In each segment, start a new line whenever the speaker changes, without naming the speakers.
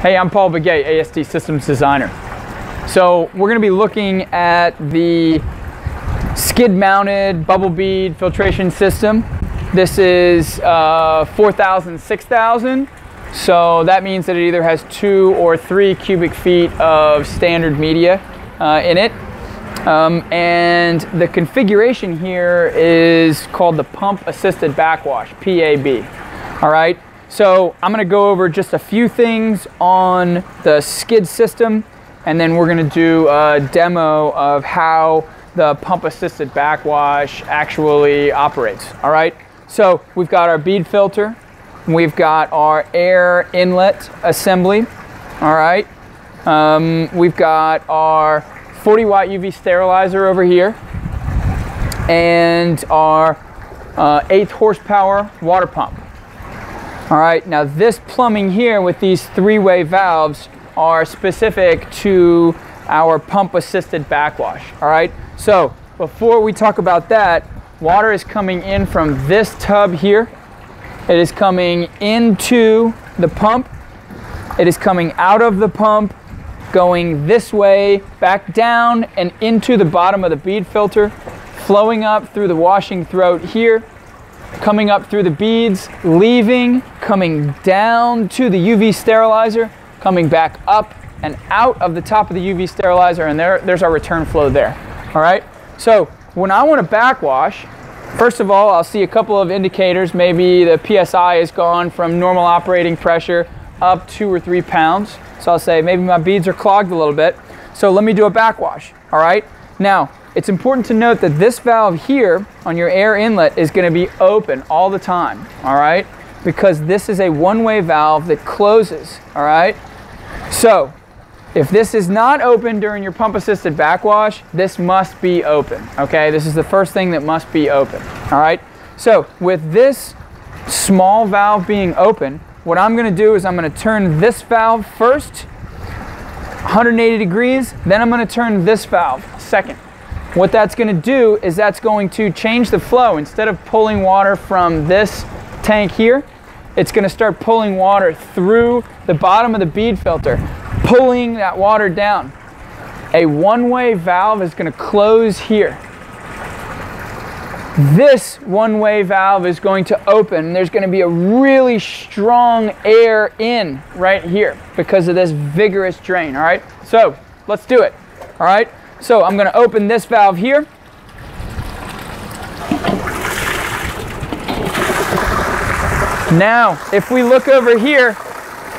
Hey, I'm Paul Begay, AST Systems Designer. So we're gonna be looking at the skid mounted bubble bead filtration system. This is uh, 4,000, 6,000. So that means that it either has two or three cubic feet of standard media uh, in it. Um, and the configuration here is called the pump assisted backwash, PAB. All right, so I'm gonna go over just a few things on the skid system and then we're gonna do a demo of how the pump assisted backwash actually operates, all right? So we've got our bead filter, we've got our air inlet assembly, all right? Um, we've got our 40 watt UV sterilizer over here and our uh, eighth horsepower water pump. All right, now this plumbing here with these three-way valves are specific to our pump assisted backwash. All right, so before we talk about that, water is coming in from this tub here. It is coming into the pump. It is coming out of the pump, going this way, back down and into the bottom of the bead filter, flowing up through the washing throat here, coming up through the beads, leaving, coming down to the UV sterilizer, coming back up and out of the top of the UV sterilizer, and there, there's our return flow there. All right, so when I want to backwash, first of all, I'll see a couple of indicators. Maybe the PSI has gone from normal operating pressure up two or three pounds. So I'll say maybe my beads are clogged a little bit. So let me do a backwash, all right? Now, it's important to note that this valve here on your air inlet is gonna be open all the time, all right? Because this is a one-way valve that closes, all right? So, if this is not open during your pump assisted backwash, this must be open, okay? This is the first thing that must be open, all right? So, with this small valve being open, what I'm gonna do is I'm gonna turn this valve first, 180 degrees, then I'm gonna turn this valve second. What that's gonna do is that's going to change the flow. Instead of pulling water from this tank here, it's gonna start pulling water through the bottom of the bead filter, pulling that water down. A one-way valve is gonna close here. This one-way valve is going to open. There's gonna be a really strong air in right here because of this vigorous drain, all right? So let's do it, all right? So I'm gonna open this valve here. Now, if we look over here,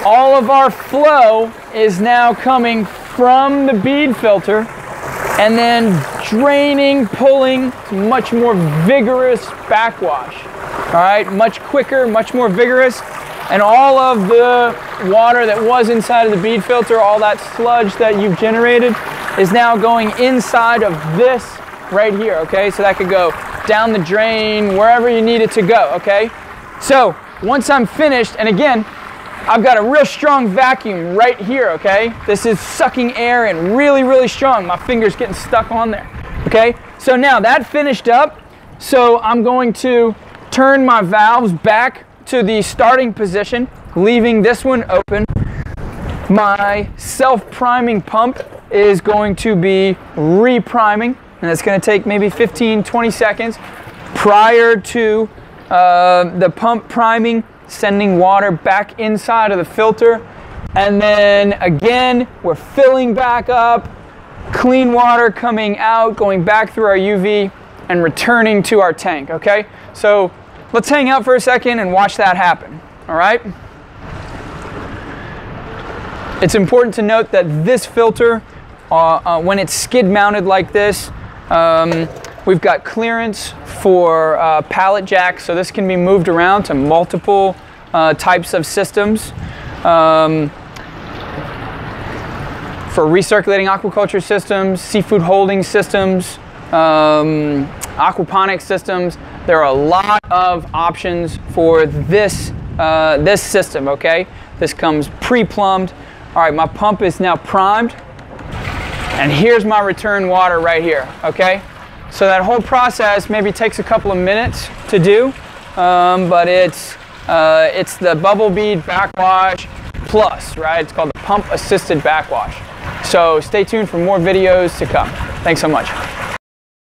all of our flow is now coming from the bead filter and then draining, pulling much more vigorous backwash. All right, much quicker, much more vigorous. And all of the water that was inside of the bead filter, all that sludge that you've generated, is now going inside of this right here, okay? So that could go down the drain, wherever you need it to go, okay? So once I'm finished, and again, I've got a real strong vacuum right here, okay? This is sucking air in really, really strong. My finger's getting stuck on there, okay? So now that finished up, so I'm going to turn my valves back to the starting position, leaving this one open. My self-priming pump is going to be repriming, and it's gonna take maybe 15, 20 seconds prior to uh, the pump priming, sending water back inside of the filter. And then again, we're filling back up, clean water coming out, going back through our UV and returning to our tank, okay? So let's hang out for a second and watch that happen, all right? It's important to note that this filter, uh, uh, when it's skid mounted like this, um, We've got clearance for uh, pallet jacks, so this can be moved around to multiple uh, types of systems. Um, for recirculating aquaculture systems, seafood holding systems, um, aquaponics systems, there are a lot of options for this, uh, this system, okay? This comes pre-plumbed. All right, my pump is now primed, and here's my return water right here, okay? So that whole process maybe takes a couple of minutes to do, um, but it's, uh, it's the bubble bead backwash plus, right? It's called the pump assisted backwash. So stay tuned for more videos to come. Thanks so much.